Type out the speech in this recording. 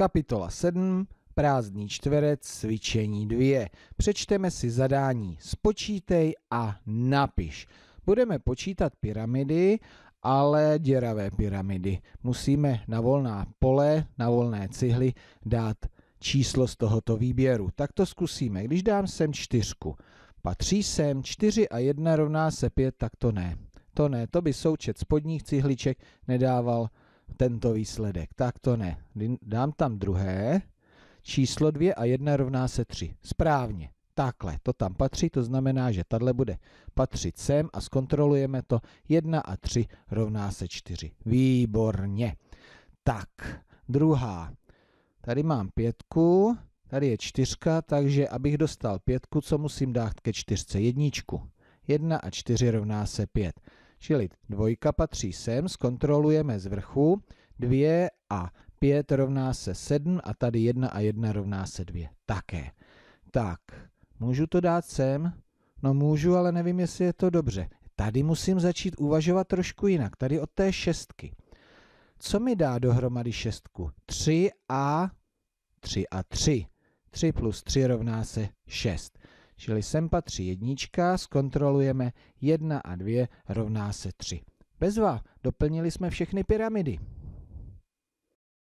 Kapitola 7. Prázdný čtverec, cvičení 2. Přečteme si zadání. Spočítej a napiš. Budeme počítat pyramidy, ale děravé pyramidy. Musíme na volná pole, na volné cihly dát číslo z tohoto výběru. Tak to zkusíme. Když dám sem čtyřku, patří sem 4 a 1 rovná se 5, tak to ne. To ne, to by součet spodních cihliček nedával tento výsledek. Tak to ne. Dám tam druhé, číslo 2 a 1 rovná se 3. Správně. Takhle, to tam patří, to znamená, že tahle bude patřit sem a zkontrolujeme to. 1 a 3 rovná se 4. Výborně. Tak, druhá. Tady mám pětku, tady je čtyřka, takže abych dostal pětku, co musím dát ke čtyřce? Jedničku. 1 a 4 rovná se 5. Čili dvojka patří sem, zkontrolujeme z vrchu, 2 a 5 rovná se 7 a tady 1 a 1 rovná se 2 také. Tak, můžu to dát sem? No můžu, ale nevím, jestli je to dobře. Tady musím začít uvažovat trošku jinak, tady od té šestky. Co mi dá dohromady šestku? 3 a 3 a 3. 3 plus 3 rovná se 6. Čili sem patří jednička, zkontrolujeme 1 a 2 rovná se 3. Bezva, doplnili jsme všechny pyramidy.